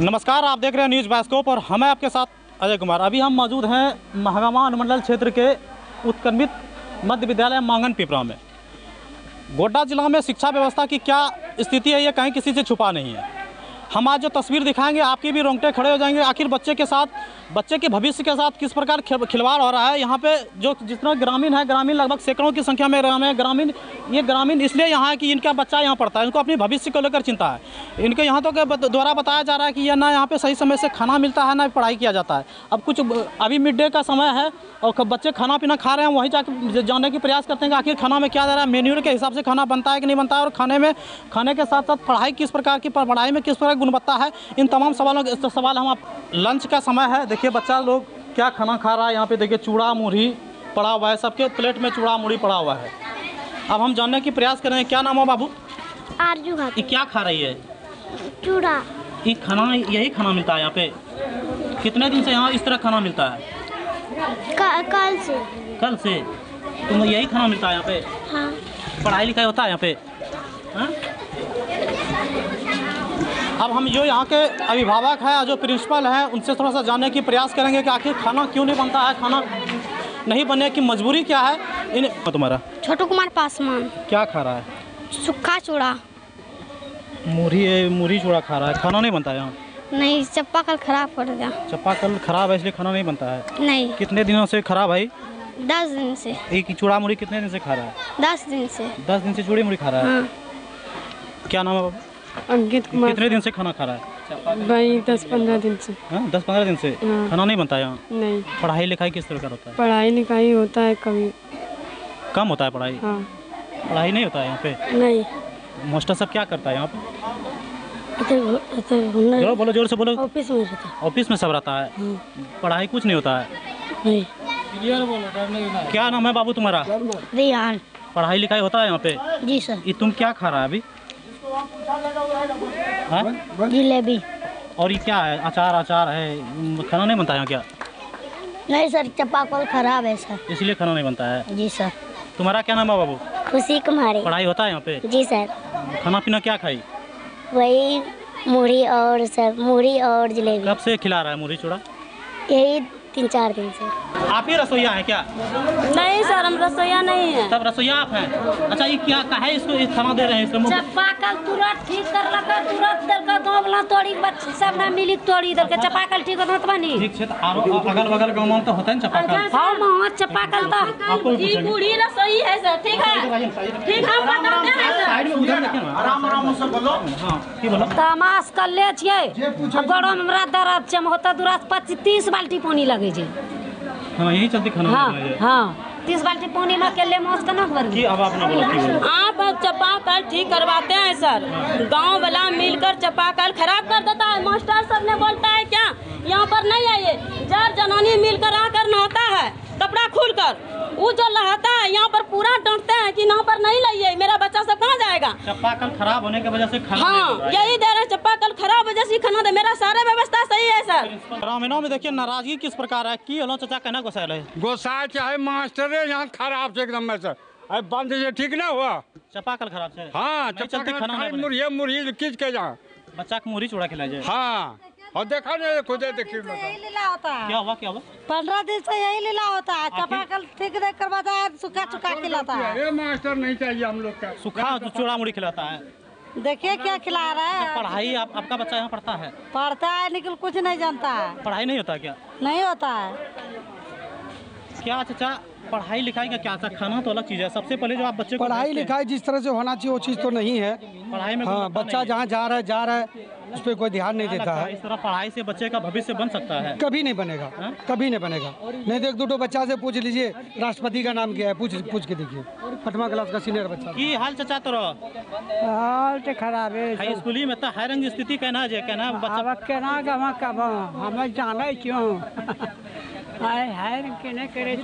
नमस्कार, आप देख रहे हैं न्यूज़ बास्कोप और हमें आपके साथ अजय कुमार। अभी हम मौजूद हैं महागामा अनुमंडल क्षेत्र के उत्क्रमित मध्य विद्यालय मांगन पिपरा में। गोड्डा जिला में शिक्षा व्यवस्था की क्या स्थिति है, ये कहीं किसी से छुपा नहीं है। हम आज जो तस्वीर दिखाएँगे, आपके भी रोंगटे खड़े हो जाएँगे आखिर बच्चे के साथ। बच्चे के भविष्य के साथ किस प्रकार खिल- खिलवाड़ हो रहा है। यहाँ पे जो जितना ग्रामीण है, ग्रामीण लगभग सैकड़ों की संख्या में ग्रामीण ग्रामीण, ये ग्रामीण इसलिए यहाँ है कि इनका बच्चा यहाँ पढ़ता है। इनको अपने भविष्य को लेकर चिंता है। इनके यहाँ तो द्वारा बताया जा रहा है कि यह ना यहाँ पर सही समय से खाना मिलता है, ना पढ़ाई किया जाता है। अब कुछ अभी मिड डे का समय है और बच्चे खाना पीना खा रहे हैं वहीं जाकर जानने की प्रयास करते हैं कि आखिर खाना में क्या जा रहा है। मेन्यू के हिसाब से खाना बनता है कि नहीं बनता है और खाने में खाने के साथ साथ पढ़ाई किस प्रकार की पढ़ाई में किस प्रकार की गुणवत्ता है इन तमाम सवालों के तो सवाल हम आप लंच का समय है। देखिए बच्चा लोग क्या खाना खा रहा है यहाँ पे देखिए चूड़ा मुरही पड़ा हुआ है सबके प्लेट में चूड़ा मुरही पड़ा हुआ है। अब हम जानने की प्रयास करें क्या नाम है बाबू? आरज़ू ये क्या खा रही है? चूड़ा। ये खाना यही खाना मिलता है यहाँ पे? कितने दिन से यहाँ इस तरह खाना मिलता है? कल से। कल से? तुम यही खाना मिलता है यहाँ पे? हाँ। पढ़ाई लिखाई होता है यहाँ पे? हाँ? अब हम जो यहाँ के अभिभावक हैं जो प्रिंसिपल हैं उनसे थोड़ा सा जानने की प्रयास करेंगे कि आखिर खाना क्यों नहीं बनता है खाना नहीं बनने की मजबूरी क्या है? इन तुम्हारा? छोटू कुमार पासवान। क्या खा रहा है? सूखा चूड़ा। मूढ़ी मूढ़ी चूड़ा खा रहा है। खाना नहीं बनता है यहाँ? नहीं चप्पा कल खराब पड़ गया। चप्पा कल खराब है इसलिए खाना नहीं बनता है? नहीं। कितने दिनों से खराब है? दस दिन से। एक चूड़ा मुड़ी कितने दिन से खा रहा है? दस दिन से। दस दिन से चूड़ी मुड़ी खा रहा है? हाँ। क्या नाम है बाबू? अंकित कुमार। कितने दिन से खाना खा रहा है? वही दस पंद्रह दिन से। हाँ दस पंद्रह दिन से? हाँ। खाना नहीं बनता है यहाँ? नहीं। पढ़ाई लिखाई किस तरह का होता है? पढ़ाई लिखाई होता है कभी। कम होता है पढ़ाई? हाँ। पढ़ाई नहीं होता है यहाँ पे? नहीं। मास्टर सब क्या करता है यहाँ पे? ज़ोर बोलो ज़ोर से बोलो। ऑफ़िस में रहता ऑफ़िस में सब रहता है। हाँ। पढ़ाई कुछ नहीं होता है। नहीं। क्या नाम है बाबू तुम्हारा? रियान। पढ़ाई लिखाई होता है यहाँ पे? जी सर। ये तुम क्या खा रहा है अभी? हाँ? जिलेबी। और ये क्या है? अचार अचार है। खाना नहीं बनता है क्या? नहीं सर चप्पा कल खराब है सर। इसलिए खाना नहीं बनता है। जी सर। तुम्हारा क्या नाम है बाबू? खुशी कुमारी। पढ़ाई होता है यहाँ पे? जी सर। खाना पीना क्या खाई? वही मुरी और सब मुरी और जलेबी। कब से खिला रहा है मुरही चूड़ा? यही तीन चार दिन से। आप ही रसोईया हैं क्या? नहीं सर हम रसोईया नहीं है। तब रसोईया आप हैं? अच्छा ये क्या का है इसको इस खाना दे रहे हैं इसको चपाकल तुरंत ठीक कर लगा तुरंत दर का दो वाला तोड़ी बच्चे सब ना मिली तोड़ी दर के चपाकल ठीक होता तो बनी। ठीक क्षेत्र आरो अगल बगल गाँव में तो होता है चपाकल? हाँ माँ चपाकल तो। आपको बूढ़ी रसोई है सर ठीक है? ठीक हम बताते हैं सर? साइड में उधर देखिए आराम आराम से बोलो। हाँ की बोलो? तमाश कर ले छियै। गरम हमरा दर्द छै हम होता दूरा पच्चीस तीस बाल्टी पानी लगे छै हाँ यही चलते खाना हाँ। हाँ। तीस बाल्टी पानी में अकेले भर की अब आप ना आप चापाकल ठीक करवाते हैं सर। गाँव वाला मिलकर चापाकल खराब कर देता है। मास्टर सर ने बोलता है क्या? यहाँ पर नहीं आइए जर जनानी मिलकर आकर नहाता है कपड़ा खुलकर। वो जो नहाता है यहाँ पर पूरा डांटते हैं कि यहाँ पर नहीं लाइए मेरा बच्चा सब चप्पाकल चपाकल खराब होने की वजह से खाना हाँ है। यही दे रहे हैं चापाकल खराब वजह से खाना दे। मेरा सारा व्यवस्था सही है सर। ग्रामीणों में देखिए नाराज़गी किस प्रकार है? की हलो चाचा कहना गोसाइल है? गोसाइल चाहे मास्टर है यहाँ खराब से एकदम में सर अरे बंद से ठीक ना हुआ? चपाकल खराब से? हाँ चपाकल चलते चप्पा खाना मुर्गी मुर्गी किस के यहाँ बच्चा को मुरही चूड़ा खिलाया जाए हाँ। और देखा नहीं खुदे देखी यही लीला होता है। क्या हुआ क्या हुआ? पंद्रह दिन से यही लीला होता है। चपाकल ठीक देख कर बताया सूखा चुका खिलाता है? ये मास्टर नहीं चाहिए हम लोग का। सूखा चूड़ा मुड़ी खिलाता है। देखिए क्या खिला रहा है। पढ़ाई आप, आपका बच्चा यहाँ पढ़ता है? पढ़ता है लेकिन कुछ नहीं जानता। है पढ़ाई नहीं होता क्या? नहीं होता है। क्या चाचा? पढ़ाई लिखाई का क्या था? खाना तो अलग चीज़ है। सबसे पहले जो आप बच्चे पढ़ाई लिखाई जिस तरह से होना चाहिए वो चीज़ तो नहीं है। पढ़ाई में हाँ बच्चा जहाँ जा रहा है जा रहा है उस पर कोई ध्यान नहीं देता है। इस तरह पढ़ाई से बच्चे का भविष्य बन सकता है? कभी नहीं बनेगा हाँ? कभी नहीं बनेगा। नहीं तो एक दो बच्चा से पूछ लीजिए राष्ट्रपति का नाम क्या है पूछ पूछ के देखिए। आठवां क्लास का सीनियर बच्चा। की हाल चाचा तोरा हाल तो खराब है। हाई स्कूली में तो हाई रंग स्थिति कहना जे कहना बच्चा अब केना गवा कब हमें जाने क्यों? हाय हाय केने करे